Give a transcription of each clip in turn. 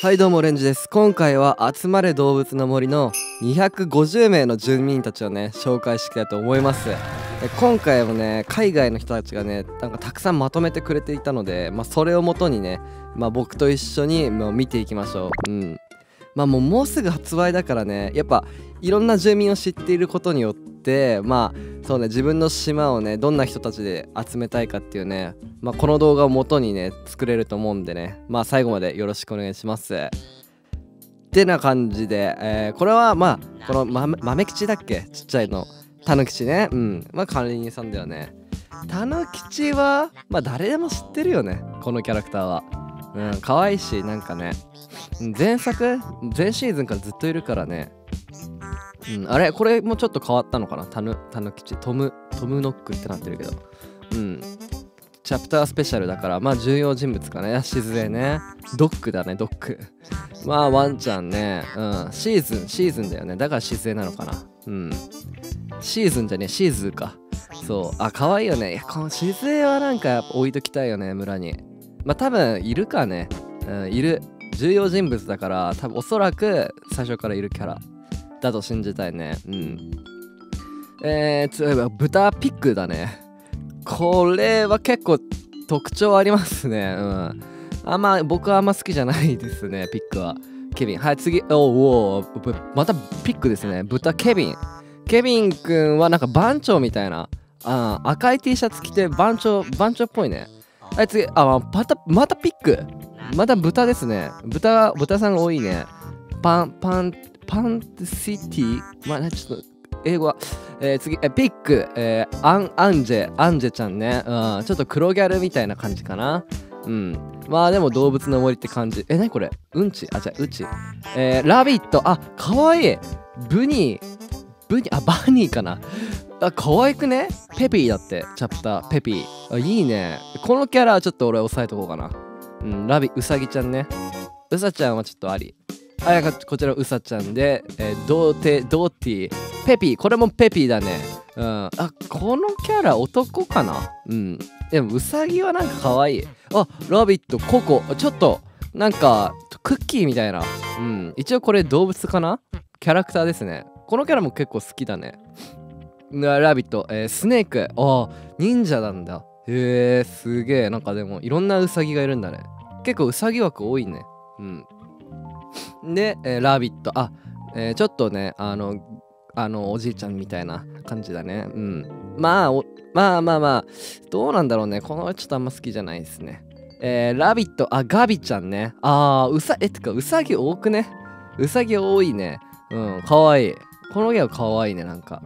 はいどうもオレンジです。今回は集まれ動物の森の250名の住民たちをね紹介していきたいと思います。今回もね海外の人たちがねなんかたくさんまとめてくれていたので、まあ、それをもとにね、まあ、僕と一緒に、ま、見ていきましょう。うん。まあもうもうすぐ発売だからね。やっぱいろんな住民を知っていることによってまあそうね自分の島をねどんな人たちで集めたいかっていうね、まあ、この動画を元にね作れると思うんでね。まあ最後までよろしくお願いします。ってな感じで、えー、これはまあこの豆豆吉だっけ？ちっちゃいの。たぬきちね。うん。まあ管理人さんだよね。たぬきちはまあ誰でも知ってるよね。このキャラクターは。うん可愛いしなんかね。前作？前シーズンからずっといるからね。うんあれ？これもちょっと変わったのかな？たぬたぬきちトムトムノックってなってるけど。うん。チャプタースペシャルだからまあ重要人物かね。静江ね。ドッグだねドッグまあワンちゃんね。うん。シーズンシーズンだよね。だから静江なのかな。うん。シーズンじゃねえシーズーか。そう。あ可愛いよね。いやこの静江はなんかやっぱ置いときたいよね村に。まあ多分いるかね。うんいる。重要人物だから多分おそらく最初からいるキャラ。だと信じたいね。うん。えー、例えば豚ピックだね。これは結構特徴ありますね。うん。あんま僕はあんま好きじゃないですねピックは。ケビン。はい次。おおまたピックですね。豚ケビン。ケビンくんはなんか番長みたいな。あ赤い T シャツ着て番長番長っぽいね。はい次。あまたまたピック。また豚ですね。豚豚さんが多いね。パンパンパンシティ？まあちょっと英語は、えー、次えピック、えー、アンアンジェアンジェちゃんね、うん、ちょっと黒ギャルみたいな感じかな。うん。まあでも動物の森って感じ。えなにこれ？うんち？あじゃあうち。えー、ラビット。あかわいい。ブニー。ブニーあバニーかな。あ可愛くね？ペピーだって。チャプター。ペピー。あいいね。このキャラはちょっと俺押さえとこうかな。うんラビウサギちゃんね。ウサちゃんはちょっとあり。あやかこちらうさちゃんで、えー、ドーテドーティペピー。これもペピーだね。うん。あこのキャラ男かな？うん。でもうさぎはなんか可愛い。あラビットココ。ちょっとなんかクッキーみたいな。うん。一応これ動物かな？キャラクターですね。このキャラも結構好きだね。ラビット、えー、スネーク。ああ忍者なんだ。へえすげえ。なんかでもいろんなウサギがいるんだね。結構ウサギ枠多いね。うん。で、えー、ラビット。あ、えー、ちょっとねあのあのおじいちゃんみたいな感じだね。うん。まあまあまあまあどうなんだろうね。このちょっとあんま好きじゃないですね。えー、ラビット。あガビちゃんね。あーうさえてかうさぎ多くね？うさぎ多いね。うんかわいい。このゲームかわいいねなんか。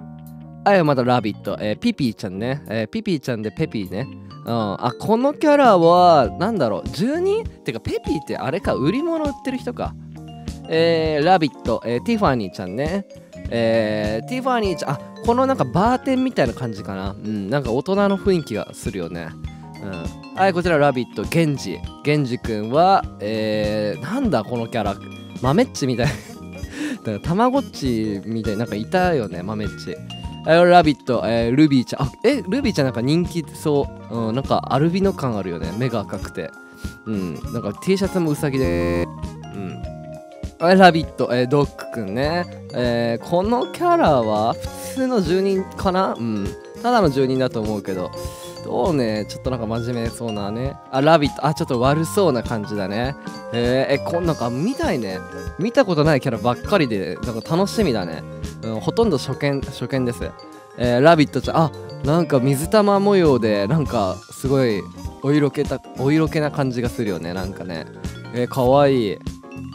あ、またラビット、えー、ピピーちゃんね、えー、ピピーちゃんでペピーね。うん、あこのキャラはなんだろう。12てかペピーってあれか？売り物売ってる人か。えー、ラビット、えー、ティファニーちゃんね。えー、ティファニーちゃんあこのなんかバーテンみたいな感じかな。うん。なんか大人の雰囲気がするよね。うん。はいこちらラビット。ゲンジ。ゲンジくんはえー、なんだこのキャラ。豆っちみたい。なたまごっちみたい。なんかいたよね豆っち。ラビット、えー、ルビーちゃん。あ、え、ルビーちゃんなんか人気そう。うん、なんかアルビノ感あるよね。目が赤くて。うん、なんか T シャツもうさぎで。うん。ラビット、えー、ドッグくんね。えー、このキャラは普通の住人かな？うん。ただの住人だと思うけど。どうね、ちょっとなんか真面目そうなね。あ、ラビット、あ、ちょっと悪そうな感じだね。えー、え、こんなんか見たいね。見たことないキャラばっかりで、なんか楽しみだね。うん、ほとんど初見初見です、えー、ラビットちゃんあなんか水玉模様でなんかすごいお色気たお色気な感じがするよねなんかね。えー、かわいい。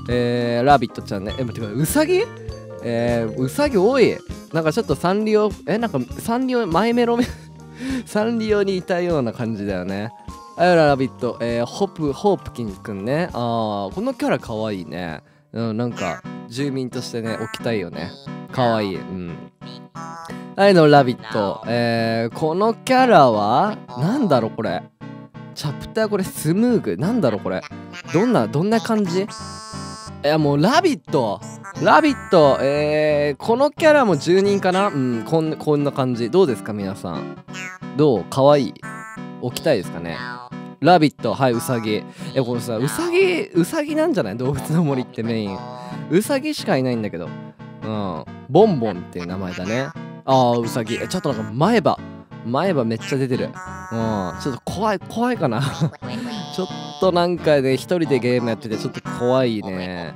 えー、ラビットちゃんね。え待ってうさぎえー、うさぎ多い。なんかちょっとサンリオえなんかサンリオマイメロ？メ サンリオにいたような感じだよね。あらラビット、えー、ホープホープキンくんね。あーこのキャラかわいいね。うんなんか住民としてね置きたいよね。かわい。いうん。はいのラビット。えー、このキャラはなんだろうこれ。チャプターこれスムーグ。なんだろうこれ。どんなどんな感じ？いやもうラビット。ラビット。えー、このキャラも住人かな？うんこんこんな感じ。どうですか皆さん？どう？かわいい？置きたいですかね？ラビット。はいうさぎえこれさうさぎうさぎなんじゃない？動物の森ってメイン。うさぎしかいないんだけど。うん。ボンボンっていう名前だね。ああうさぎえちょっとなんか前歯。前歯めっちゃ出てる。うん。ちょっと怖い怖いかな。ちょっとなんかね一人でゲームやっててちょっと怖いね。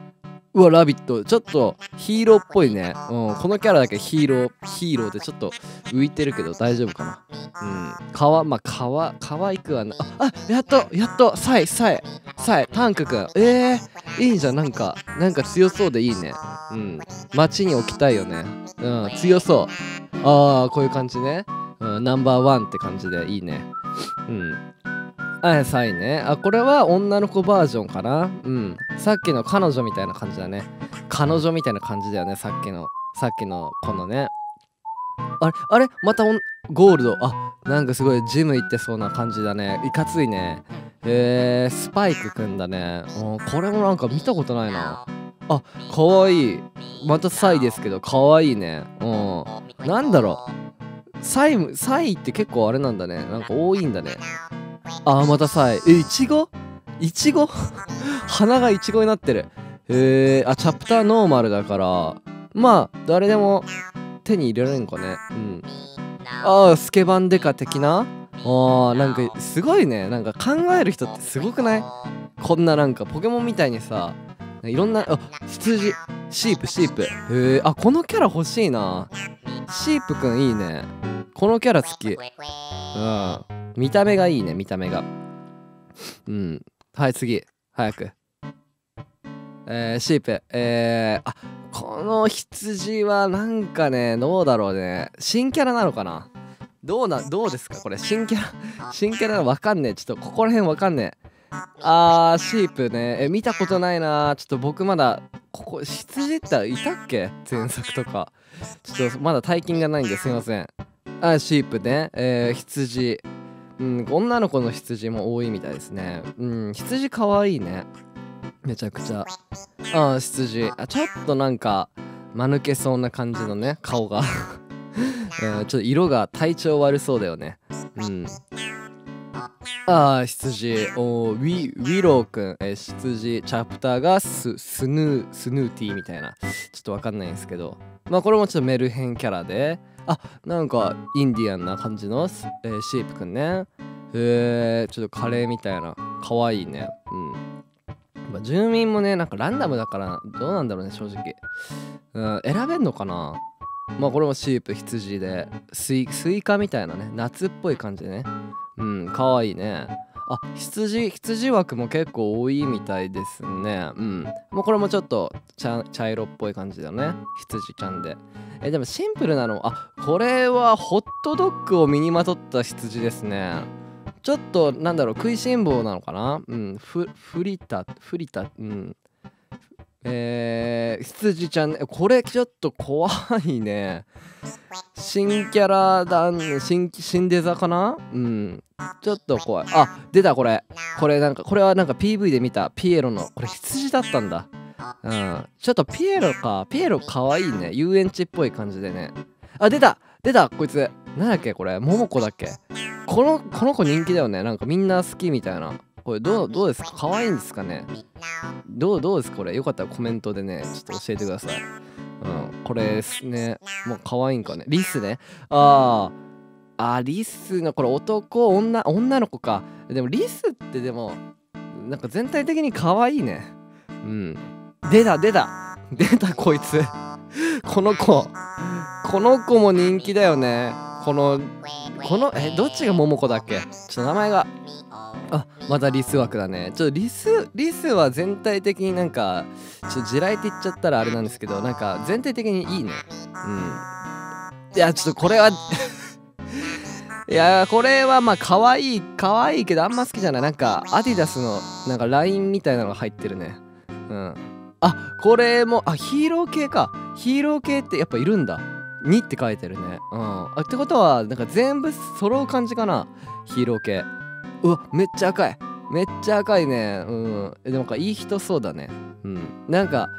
うわラビット。ちょっとヒーローっぽいね、うん、このキャラだけヒーローヒーローでちょっと浮いてるけど大丈夫かな？うん。かわまあかわ可愛くはな。ああやっとやっとサイサイサイタンクくん。えー、いいじゃん。なんかなんか強そうでいいね。うん。街に置きたいよね。うん強そう。ああこういう感じね、うん、ナンバーワンって感じでいいね。うん。はい、サイね。あ、これは女の子バージョンかな。うん。さっきの彼女みたいな感じだね。彼女みたいな感じだよね、さっきの。さっきのこのね。あれあれ？またゴールド？あ、なんかすごいジム行ってそうな感じだね。いかついね。えー、スパイクくんだね。これもなんか見たことないな。あ、かわいい。またサイですけど、かわいいね。うん。なんだろう。サイ、サイって結構あれなんだね。なんか多いんだね。あーまたさええいちごいちご鼻がいちごになってるへえあチャプターノーマルだからまあ誰でも手に入れられるんかね。うん。ああスケバンデカ的な？あなんかすごいね。なんか考える人ってすごくない？こんななんかポケモンみたいにさいろんなあ羊。シープシープ。へえあこのキャラ欲しいな。シープくんいいね。このキャラ好き。うん。見た目がいいね見た目が。うん。はい次。早く。えー、シープ。えー、あこの羊はなんかねどうだろうね。新キャラなのかな？どうなどうですか？これ。新キャラ新キャラわかんねえ。ちょっとここら辺わかんねえ。あーシープね。え見たことないな。ちょっと僕まだここ羊っていたっけ？前作とか。ちょっとまだ大金がないんですいません。あシープね。えー、羊。うん、女の子の羊も多いみたいですね。うん、羊かわいいね。めちゃくちゃ。ああ、羊。あ、ちょっとなんか、間抜けそうな感じのね、顔が ちょっと色が体調悪そうだよね。うん。ああ、羊。おウィ、ウィローくん、えー、羊、チャプターがス、スヌー、スヌーティーみたいな。ちょっとわかんないんですけど。まあ、これもちょっとメルヘンキャラで、あなんかインディアンな感じの、えー、シープくんねへえちょっとカレーみたいな可愛いねうんまあ、住民もねなんかランダムだからどうなんだろうね正直、うん、選べんのかな？まあこれもシープ羊で。スイカみたいなね夏っぽい感じでね。うん可愛いね。あ羊羊枠も結構多いみたいですね。うん。もうこれもちょっと茶色っぽい感じだね。羊ちゃんで。えでもシンプルなのあこれはホットドッグを身にまとった羊ですね。ちょっとなんだろう食いしん坊なのかな？うんフフリタフリタうん。えー、羊ちゃんこれちょっと怖いね。新キャラだ新新デザかな？うん。ちょっと怖い。あ出たこれ。これなんかこれはなんか PV で見た。ピエロの。これ羊だったんだ。うん。ちょっとピエロか。ピエロかわいいね。遊園地っぽい感じでね。あ出た出たこいつ。なんだっけこれ。モモコだっけ？このこの子人気だよね。なんかみんな好きみたいな。これどうどうですか？可愛いんですかね？どうどうですこれ？よかったらコメントでねちょっと教えてください。うんこれですね。もう可愛いんかね？リスね？あああリスのこれ男女女の子か。でもリスってでもなんか全体的に可愛いね。うん。出た出た。出たこいつ。この子。この子も人気だよねこのこのえどっちが桃子だっけ？ちょっと名前が。あまたリス枠だね。ちょっとリスリスは全体的になんかちょっと地雷って言っちゃったらあれなんですけどなんか全体的にいいね。うん。いやちょっとこれは いやこれはまあ可愛い可愛いけどあんま好きじゃない。なんかアディダスのなんかラインみたいなのが入ってるね。うん。あこれもあヒーロー系か。ヒーロー系ってやっぱいるんだ。2って書いてるね。うん。あってことはなんか全部揃う感じかな？ヒーロー系。うわめっちゃ赤い。めっちゃ赤いね。うん。でもなんかいい人そうだね。うん。なんか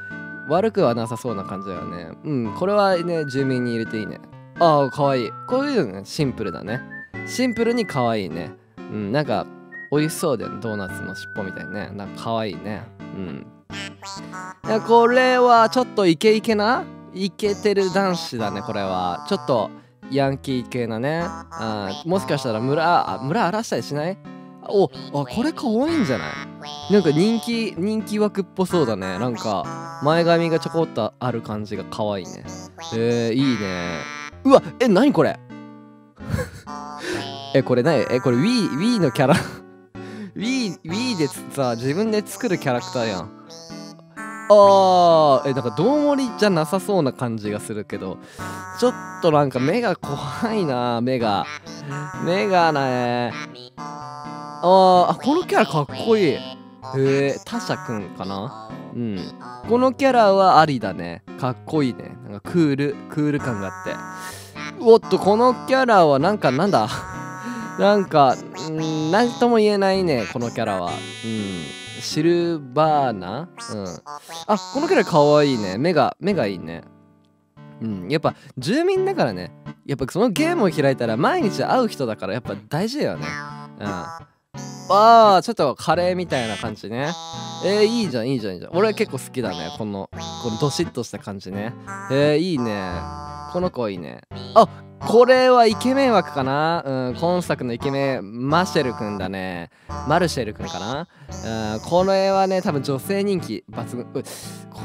悪くはなさそうな感じだよね。うん。これはね住民に入れていいね。ああかわいい。こういうのねシンプルだね。シンプルに可愛いね。うん。なんか美味しそうだよね。ドーナツの尻尾みたいにね。なんか可愛いね。うん。いやこれはちょっとイケイケな？イケてる男子だねこれは。ちょっとヤンキー系なね。あもしかしたら村あ村荒らしたりしない？おあこれ可愛いんじゃない？なんか人気人気枠っぽそうだね。なんか前髪がちょこっとある感じが可愛いね。えー、いいね。うわえ何これ？えこれ何？えこれ Wii, のキャラ？Wii, Wii でさ自分で作るキャラクターやん。あーえなんかどうもりじゃなさそうな感じがするけどちょっとなんか目が怖いな目が。目がね。ああこのキャラかっこいい。へえ他者くんかな？うん。このキャラはありだね。かっこいいね。なんかクールクール感があって。おっとこのキャラはなんかなんだ？なんかん何とも言えないねこのキャラは。うん。シルバーナ？うん。あこのキャラかわいいね。目が目がいいね。うん。やっぱ住民だからね。やっぱそのゲームを開いたら毎日会う人だからやっぱ大事だよね。うん。あーちょっとカレーみたいな感じね。えー、いいじゃんいいじゃんいいじゃん。俺は結構好きだね。このこのドシッとした感じね。えー、いいね。この子いいね。あこれはイケメン枠かな？うん今作のイケメンマシェルくんだね。マルシェルくんかな？うんこれはね多分女性人気抜群。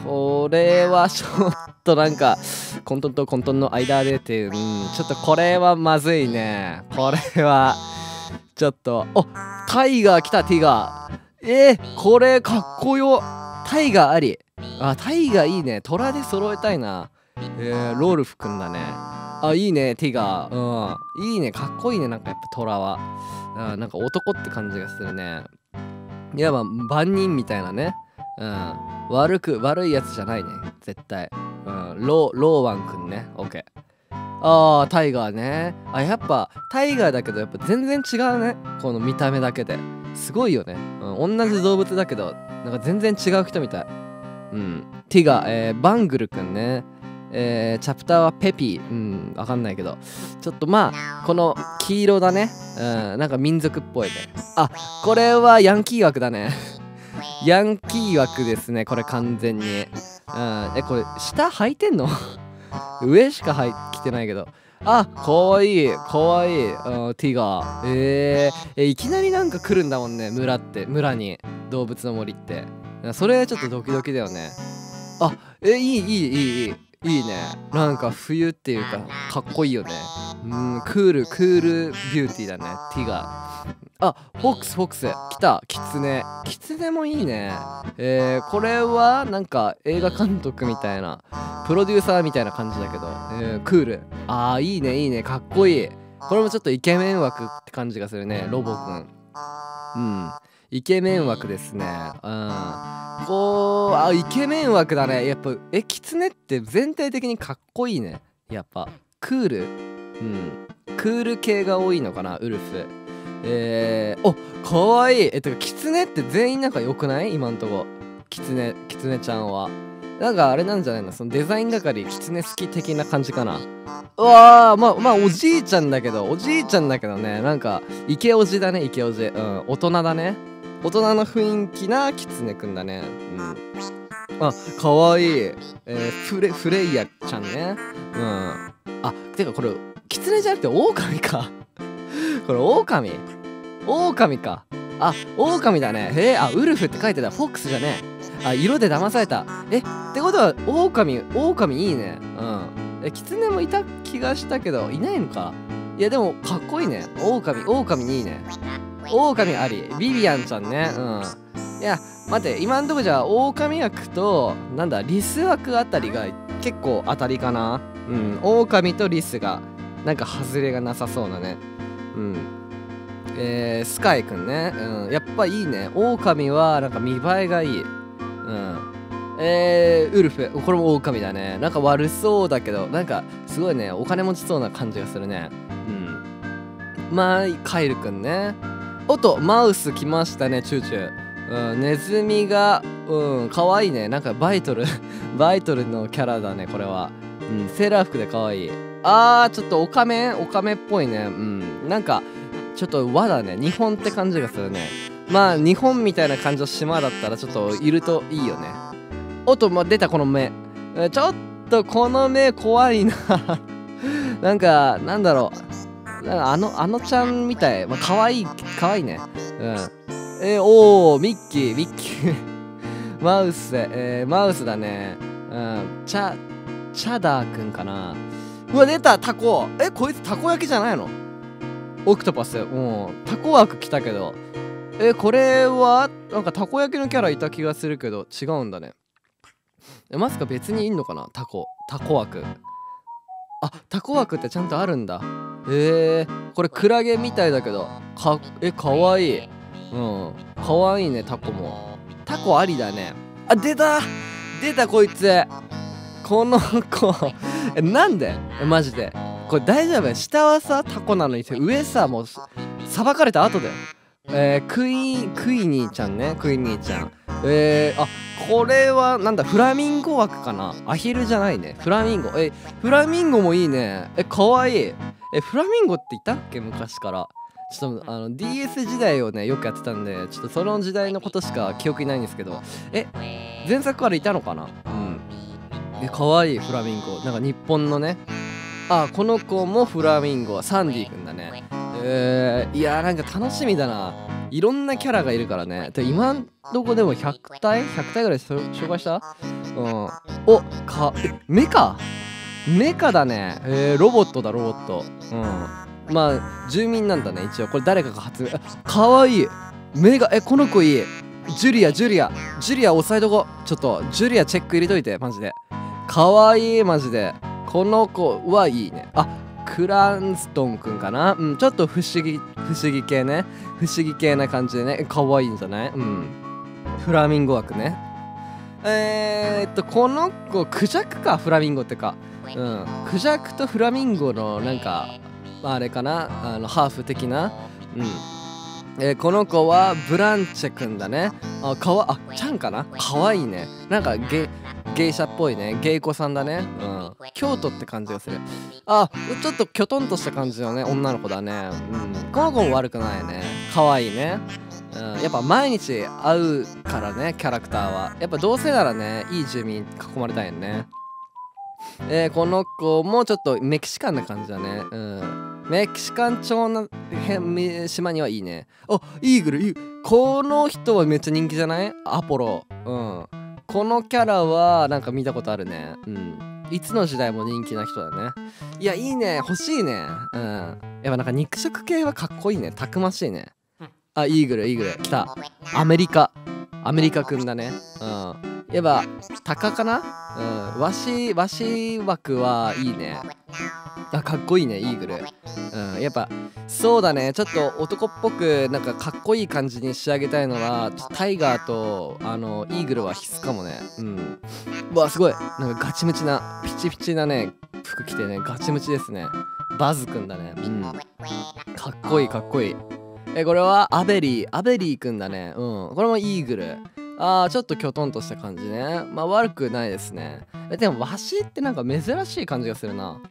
これはちょっとなんか混沌と混沌の間でっていう、うん、ちょっとこれはまずいね。これはちょっとおタイガー来たティガー。えー、これかっこよ。タイガーあり。あタイガーいいね。虎で揃えたいな。えー、ロールフくんだね。あいいねティガーうん。いいねかっこいいねなんかやっぱ虎は。あなんか男って感じがするね。いやまあ万人みたいなね。うん。悪く悪いやつじゃないね絶対。うん。ローローワンくんねオッケ。ーあータイガーね。あやっぱタイガーだけどやっぱ全然違うね。この見た目だけで。すごいよね、うん、同じ動物だけどなんか全然違う人みたい。うん。ティガー、えー、バングルくんねえー、チャプターはペピー、うん、わかんないけど、ちょっとまあ、この黄色だね、うん、なんか民族っぽいね。あ、これはヤンキー枠だね。ヤンキー枠ですね、これ完全に。うん、え、これ、下履いてんの？上しか履いてないけど。あ、かわいい、かわいい、うん、ティガー。えー、え、いきなりなんか来るんだもんね、村って、村に、動物の森って。それちょっとドキドキだよね。あ、え、いい、いい、いい、いい。いいね。なんか冬っていうかかっこいいよね。うんクールクールビューティーだね。ティガあフォックスフォックス。来た。キツネ。キツネもいいね。えー、これはなんか映画監督みたいなプロデューサーみたいな感じだけど、えー、クール。あーいいねいいね。かっこいい。これもちょっとイケメン枠って感じがするね。ロボくん。うん。イケメン枠ですね。うん。こうあイケメン枠だね。やっぱえキツネって全体的にかっこいいね。やっぱクール。うん。クール系が多いのかなウルフ。えー、おかわいい。えっとキツネって全員仲良くない？今んとこ。キツネキツネちゃんは。なんかあれなんじゃないの？そのデザイン係キツネ好き的な感じかな？うわーまあまあおじいちゃんだけどおじいちゃんだけどね。なんかイケオジだねイケオジ。うん大人だね。大人の雰囲気なキツネくんだね。うん。あかわい。い、えー、フレフレイヤちゃんね。うん。あてかこれキツネじゃなくてオオカミか。これオオカミオオカミか。あオオカミだね。へえあウルフって書いてた。フォックスじゃね。えあ色で騙された。えってことはオオカミオオカミいいね。うん。えキツネもいた気がしたけどいないのか。いやでもかっこいいね。オオカミオオカミにいいね。狼あり。ビビアンちゃんね。うん。いや待って。今んとこじゃ狼枠となんだリス枠あたりが結構当たりかな。うん。狼とリスがなんか外れがなさそうなね。うん。えー、スカイくんね、うん、やっぱいいね。狼はなんか見栄えがいい。うん。えー、ウルフ。これも狼だね。なんか悪そうだけどなんかすごいね。お金持ちそうな感じがするね。うん。まあカイルくんね。おっとマウス来ましたねチューチュー、うん、ネズミがうん可愛いね。なんかバイトル バイトルのキャラだねこれは。うんセーラー服で可愛い。いあーちょっとオカメオカメっぽいね。うんなんかちょっと和だね。日本って感じがするね。まあ日本みたいな感じの島だったらちょっといるといいよね。おっと、まあ、出たこの目。ちょっとこの目怖いな。なんかなんだろう。あのあのちゃんみたい。まあ可愛い可愛いいね。うん。えー、おーミッキーミッキー。マウスえー、マウスだね。うん。チャチャダーくんかな。うわ出たタコ。えこいつたこ焼きじゃないの？オクトパス。うん。タコ枠来たけど。えこれはなんかたこ焼きのキャラいた気がするけど違うんだね。えまさか別にいんのかな？タコ。タコ枠。あタコ枠ってちゃんとあるんだ。えー、これクラゲみたいだけどかえかわいい。うん。かわいいねタコも。タコありだね。あ出た！出たこいつ。この子。えなんで？マジで。これ大丈夫？下はさタコなのに上さもうさばかれた後だよ。えー、クイクイニーちゃんね。クイニーちゃん。えー、あこれはなんだフラミンゴ枠かな？アヒルじゃないね。フラミンゴ。えフラミンゴもいいね。えかわいい。えフラミンゴっていたっけ？昔から。ちょっとあの DS 時代をねよくやってたんでちょっとその時代のことしか記憶にないんですけど。え前作からいたのかな？うん。えかわいいフラミンゴ。なんか日本のね。あこの子もフラミンゴ。サンディくんだね。えー、いやーなんか楽しみだな。いろんなキャラがいるからね。で今んとこでも100体？100体ぐらい紹介した？うん。おかえメカ？メカだね。えー、ロボットだロボット。うん。まあ住民なんだね一応。これ誰かが発明かわいい。目がえこの子いい。ジュリアジュリア。ジュリア押さえとこちょっとジュリアチェック入れといてマジで。かわいいマジで。この子はいいね。あクランストンくんかな。うんちょっと不思議不思議系ね。不思議系な感じでね。可愛いんじゃない？うん。フラミンゴ枠ね。えー、っとこの子クジャクかフラミンゴってか。うん。クジャクとフラミンゴのなんかあれかな。あのハーフ的な。うん。えー、この子はブランチェくんだね。あかわあちゃんかな？かわいいね。なんか芸者っぽいね。芸妓さんだね。うん。京都って感じがする。あちょっときょとんとした感じのね女の子だね。うん。この子も悪くないね。かわいいね。うん、やっぱ毎日会うからねキャラクターは。やっぱどうせならねいい住民囲まれたいよね。えー、この子もちょっとメキシカンな感じだね。うん。メキシカン調の島にはいいね。あイーグルこの人はめっちゃ人気じゃない？アポロ。うん。このキャラはなんか見たことあるね。うん。いつの時代も人気な人だね。いやいいね。欲しいね。うん。やっぱなんか肉食系はかっこいいね。たくましいね。あイーグルイーグル。来た。アメリカ。アメリカくんだね。うん。やっぱ鷹かな？うん。わしわし枠はいいね。あかっこいいねイーグル。うん。やっぱそうだね。ちょっと男っぽくなんかかっこいい感じに仕上げたいのはタイガーとあのイーグルは必須かもね。うん。うわすごい。なんかガチムチなピチピチなね服着てねガチムチですね。バズくんだね。うん。かっこいいかっこいい。えこれはアベリーアベリーくんだね。うん。これもイーグル。あーちょっときょとんとした感じね。まあ悪くないですね。えでもわしってなんか珍しい感じがするな。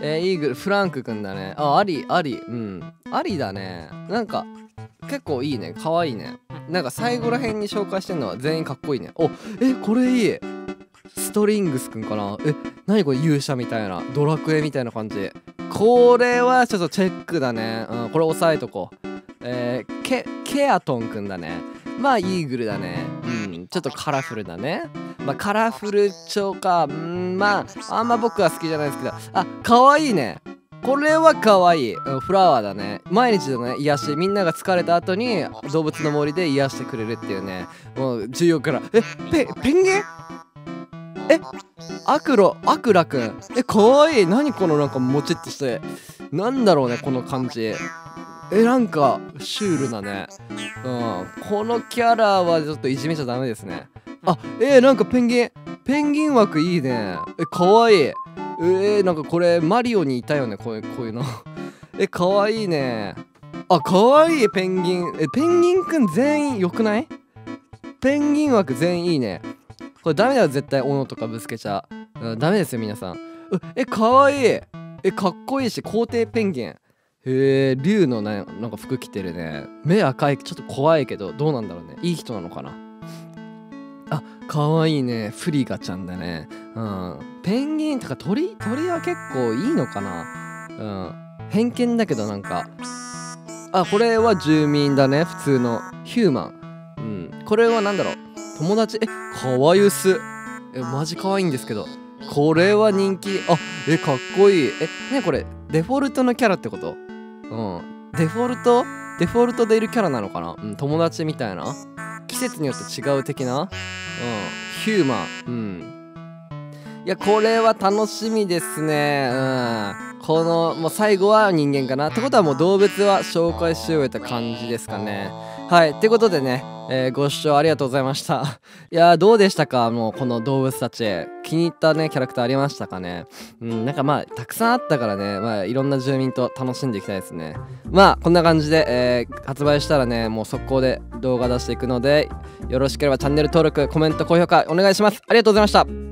えー、イーグルフランクくんだね。あありありうん。ありだね。なんか結構いいね。かわいいね。なんか最後らへんに紹介してんのは全員かっこいいね。おえこれいい。ストリングスくんかな。え何これ勇者みたいな。ドラクエみたいな感じ。これはちょっとチェックだね。うんこれ押さえとこう。えー、ケケアトンくんだね。まあイーグルだね。うんちょっとカラフルだね。まあカラフル調か。うんまああんま僕は好きじゃないですけど。あ可愛いいね。これは可愛い。フラワーだね。毎日のね癒し。みんなが疲れた後に動物の森で癒してくれるっていうね。もう重要から。えペペンギン？えアクロアクラくんえ可愛い。い何このなんかもちっとしてなんだろうねこの感じ。えなんかシュールなね。うん。このキャラはちょっといじめちゃダメですね。あえー、なんかペンギン。ペンギン枠いいね。えかわい。いえー、なんかこれマリオにいたよねこういうこういうの。えかわいいね。あかわいいペンギン。えペンギンくん全員よくない？ペンギン枠全員いいね。これダメだよ絶対斧とかぶつけちゃ、うん、ダメですよ皆さん。えかわい。いえかっこいいし皇帝ペンギン。へえ竜のねなんか服着てるね。目赤いちょっと怖いけどどうなんだろうね。いい人なのかな。あ可愛いね。フリガちゃんだね。うん。ペンギンとか鳥鳥は結構いいのかな。うん。偏見だけどなんか。あこれは住民だね。普通のヒューマン。うん。これは何だろう。友達？えかわゆす。えマジ可愛いんですけど。これは人気。あえかっこいい。えねこれ？デフォルトのキャラってこと？うん。デフォルト？デフォルトでいるキャラなのかな、うん、友達みたいな。季節によって違う的な？うん。ヒューマンうん。いやこれは楽しみですね。うん。このもう最後は人間かな？ってことはもう動物は紹介し終えた感じですかね。はいってことでね、えー、ご視聴ありがとうございました。いやどうでしたか？もうこの動物たち。気に入ったねキャラクターありましたかね？うんなんかまあたくさんあったからね。まあいろんな住民と楽しんでいきたいですね。まあこんな感じで、えー、発売したらねもう速攻で動画出していくのでよろしければチャンネル登録コメント高評価お願いします。ありがとうございました。